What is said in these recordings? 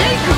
え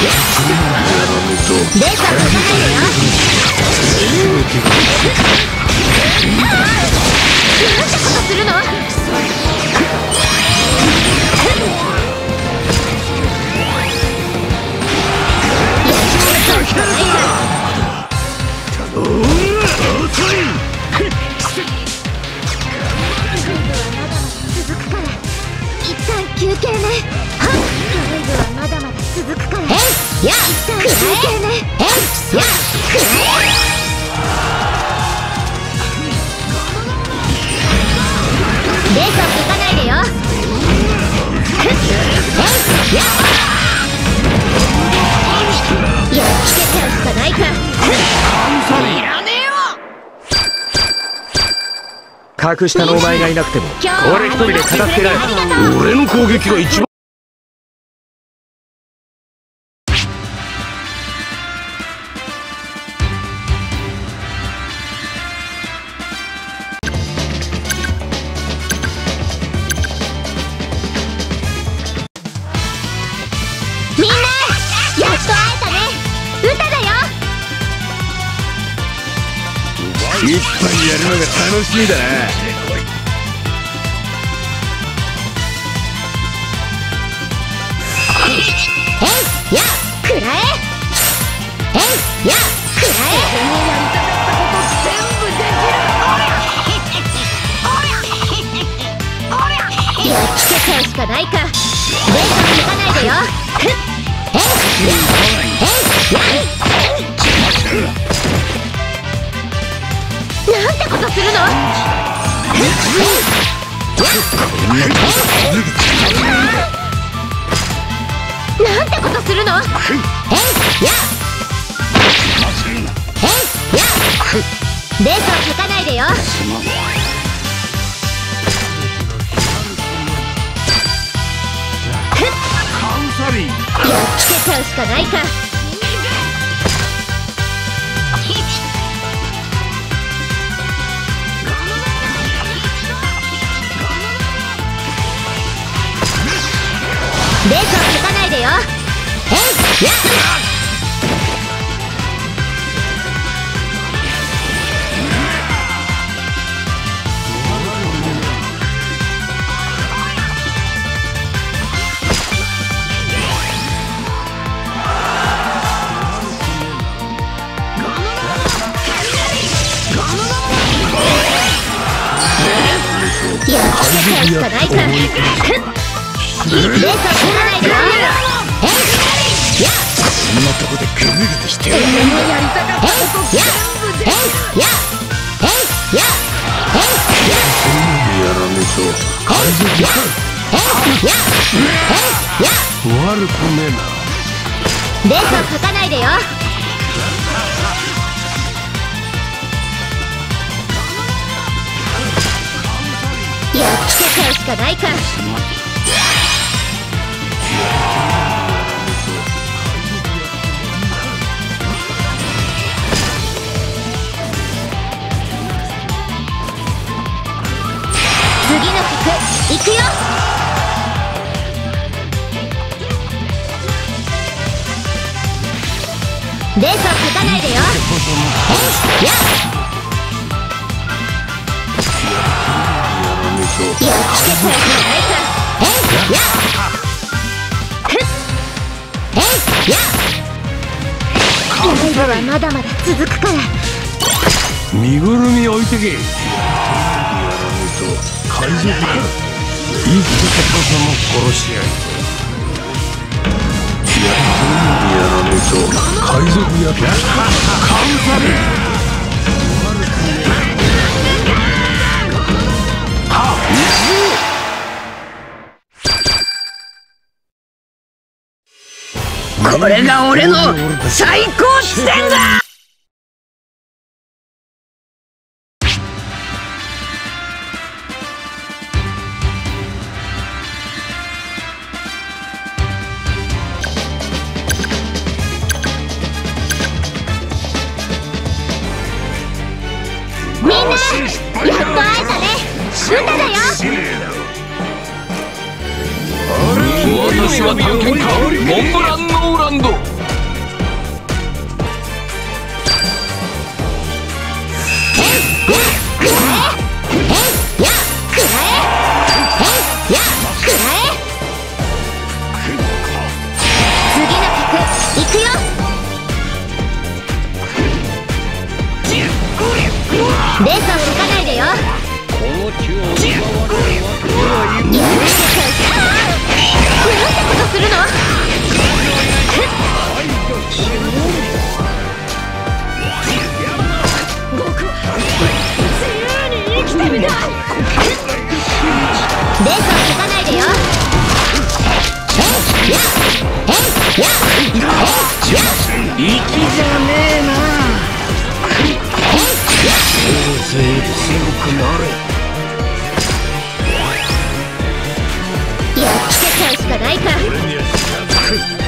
レースは書かないでよ。格下のお前がいなくても俺一人で片付けられありがとう俺の攻撃が一番楽しみだなえいやくらええいやくらえやりたかっ？たこと全部できるやっ？つけちゃうしかないかレースをつかないでよふっ？えいやえいやなんてことするの？なんてことするのえ？いやえ？いやレースを書かないでよカンサリーやっつけちゃうしかないかレースを書かないでよ。えいやっやっつけちしかないかレースを取らないでよえいやこんなとこでグズグズしてるえいやえいやえいやえいややらねえと海賊だえいやえいや悪くねえなレースを書かないでよやっつけちゃうしかないか。次の曲いくよ。レースを書かないでよ。ややらねえとやっ。つけちまだまだ続くから。身ぐるみ置いてけ。やらねえと海賊だ生きてたこそも殺し合い。やらねえと海賊やカウサルこれが俺の最高地点だ！みんなやっと会えたね。歌だよ。私は探検家モンブラン・ランドくらええいやくらええいやくらえ次の曲いくよレースを書かないレー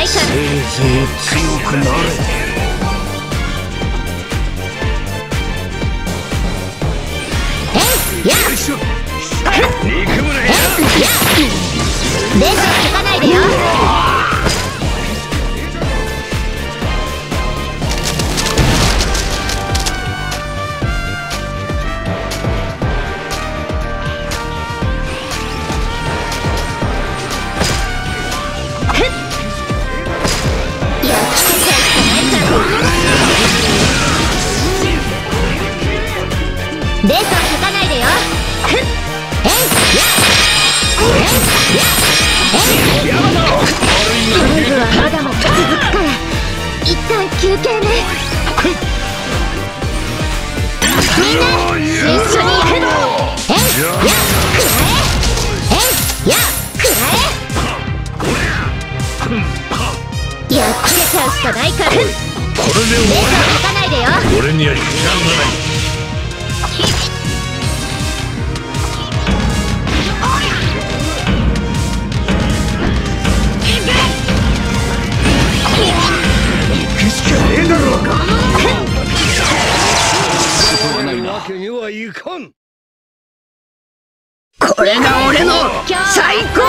ないかせいぜい強くなれやえいや。レースを書かないでよレースを書かないでよ。えい。やえい。やえい。やライブはまだまだ続くから一旦休憩ねみんな一緒にやるのえい。やくらええい。やくらえやっつけちゃうしかない。からこれで終わを書かない。でより俺には時間がない。これが俺の最高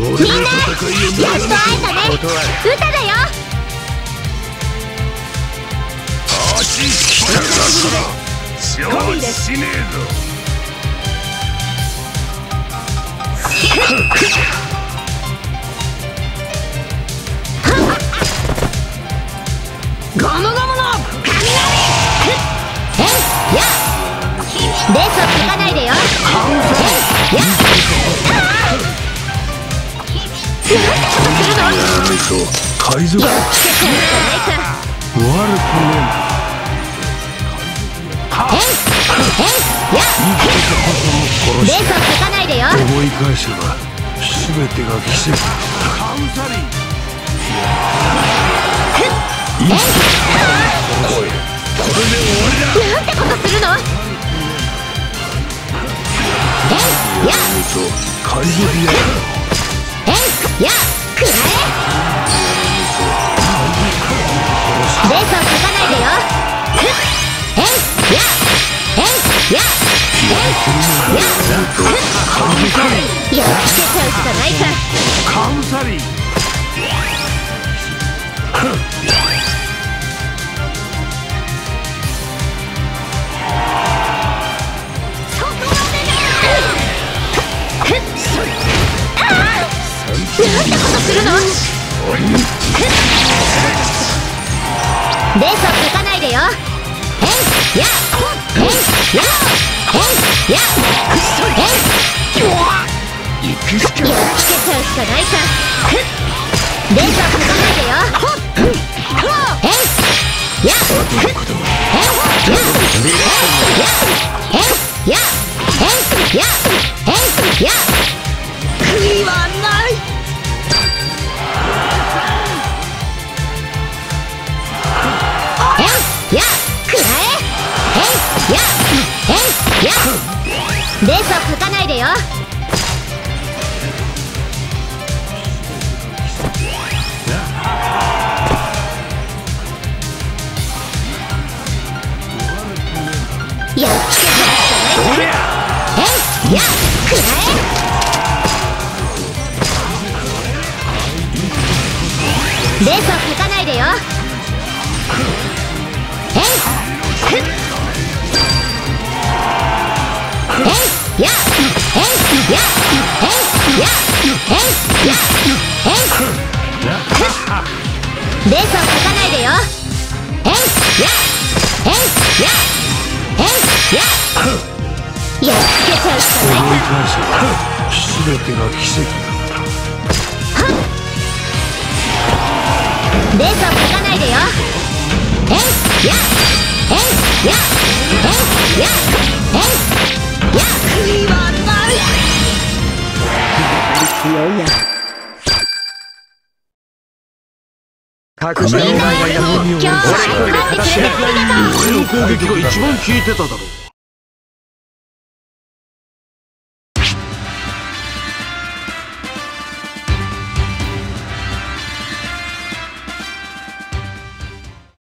みんなやっと会えたね。歌だよ。った承知しねえぞゴムゴムのえいやレースをつかないでよえいややらないと海賊悪くねつけちゃうしかないかえレースをつかないでよ思い返せば。全てが奇跡カウンサリン生きてたパパも殺しこれで終わりだなんてことするの？えいやと海賊やえいやくらえレースをつかないでよえいやえいやえいややっつけちゃうしかないかカウンサリンなんてことするのレースをつかないでよ。行くしかない。かレースをつかないでよ。やっつけちゃうしかないかえいやくらえ。レースをつかないでよ。えい。ふっレースをつかないでよ。えいやえいやえいややっつけちゃうしかない思い返せば全てが奇跡だレースをつかないでよ。えいやえいや確みんな今日は集まってくれてありがとう。俺の攻撃が一番効いてただろ